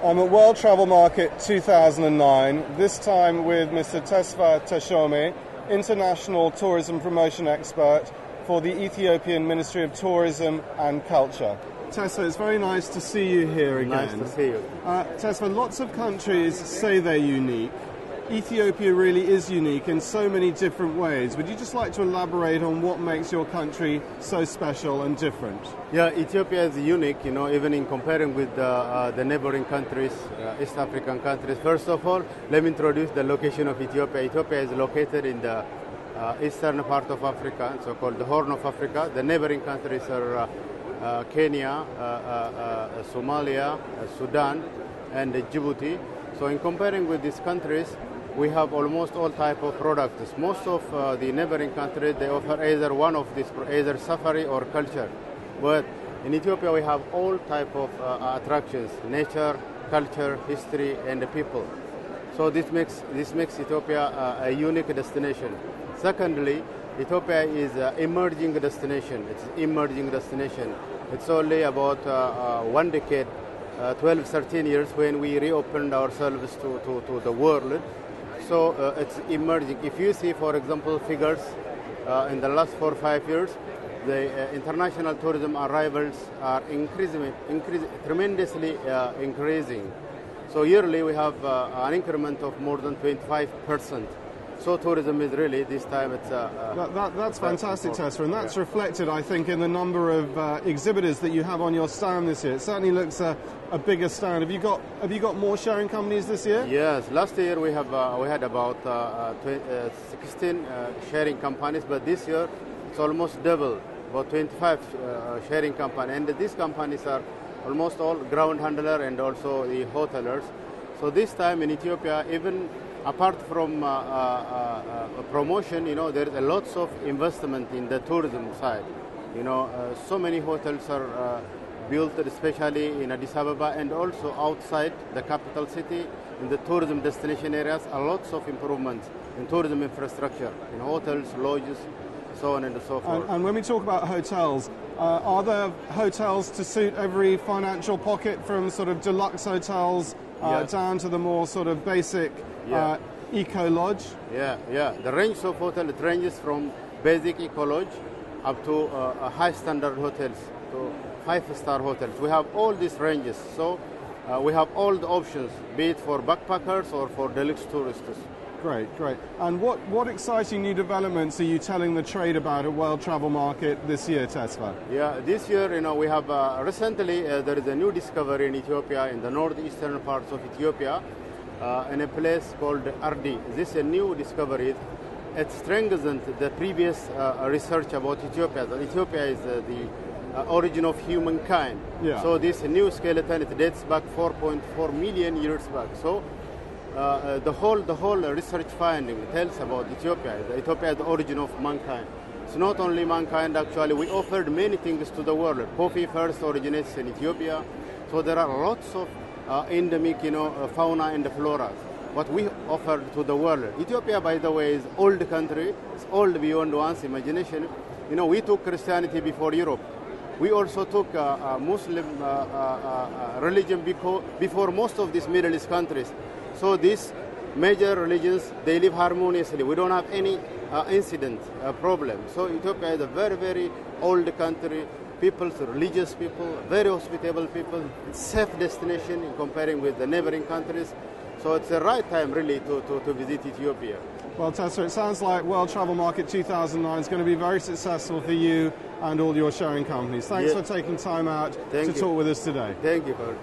I'm at World Travel Market 2009, this time with Mr. Tesfa Teshome, International Tourism Promotion Expert for the Ethiopian Ministry of Tourism and Culture. Tesfa, it's very nice to see you here again. Nice to see you. Uh, Tesfa, lots of countries say they're unique. Ethiopia really is unique in so many different ways. Would you just like to elaborate on what makes your country so special and different? Yeah, Ethiopia is unique, you know, even in comparing with the, uh, the neighboring countries, uh, East African countries. First of all, let me introduce the location of Ethiopia. Ethiopia is located in the uh, eastern part of Africa, so called the Horn of Africa. The neighboring countries are uh, uh, Kenya, uh, Somalia, Sudan, and Djibouti. So in comparing with these countries, we have almost all type of products. Most of uh, the neighboring countries, they offer either one of these, either safari or culture. But in Ethiopia, we have all type of uh, attractions, nature, culture, history, and the people. So this makes, this makes Ethiopia uh, a unique destination. Secondly, Ethiopia is an emerging destination. It's emerging destination. It's only about uh, uh, one decade, uh, 12, 13 years when we reopened ourselves to, to, to the world so uh, it's emerging. If you see, for example, figures uh, in the last four or five years, the uh, international tourism arrivals are increasing, increase, tremendously uh, increasing. So yearly we have uh, an increment of more than 25 percent. So tourism is really this time it's. Uh, uh that, that, that's fantastic, Tesfa, and that's yeah. reflected, I think, in the number of uh, exhibitors that you have on your stand this year. It certainly looks a, a bigger stand. Have you got Have you got more sharing companies this year? Yes, last year we have uh, we had about uh, uh, 16 sharing companies, but this year it's almost double, about 25 sharing companies, and these companies are almost all ground handler and also the hotelers. So this time in Ethiopia, even apart from uh, uh, uh, promotion, you know, there is a lots of investment in the tourism side. You know, so many hotels are built, especially in Addis Ababa and also outside the capital city in the tourism destination areas. A lots of improvements in tourism infrastructure, in hotels, lodges, so on and so forth. And, and when we talk about hotels, uh, are there hotels to suit every financial pocket from sort of deluxe hotels uh, yes. down to the more sort of basic yeah. uh, eco lodge? Yeah, yeah. The range of hotel it ranges from basic eco lodge up to uh, high standard hotels, to five star hotels. We have all these ranges. So uh, we have all the options, be it for backpackers or for deluxe tourists. Great, great. And what, what exciting new developments are you telling the trade about at World Travel Market this year, Tesfa? Yeah, this year, you know, we have uh, recently uh, there is a new discovery in Ethiopia, in the northeastern parts of Ethiopia, uh, in a place called Ardi. This is a new discovery. It strengthens the previous uh, research about Ethiopia. That Ethiopia is uh, the uh, origin of humankind. Yeah. So this new skeleton it dates back 4.4 million years back. So uh, uh, the whole the whole research finding tells about Ethiopia. Ethiopia is the origin of mankind. It's not only mankind. Actually, we offered many things to the world. Coffee first originates in Ethiopia, so there are lots of uh, endemic, you know, uh, fauna and flora. What we offered to the world. Ethiopia, by the way, is old country. It's old beyond one's imagination. You know, we took Christianity before Europe. We also took uh, uh Muslim religion before most of these Middle East countries. So these major religions, they live harmoniously. We don't have any uh, incident, uh, problem. So Ethiopia is a very, very old country. People, religious people, very hospitable people, safe destination in comparing with the neighboring countries. So it's the right time really to, to, to visit Ethiopia. Well, Tesfa, it sounds like World Travel Market 2009 is going to be very successful for you and all your sharing companies. Thanks for taking time out Thank to you. talk with us today. Thank you for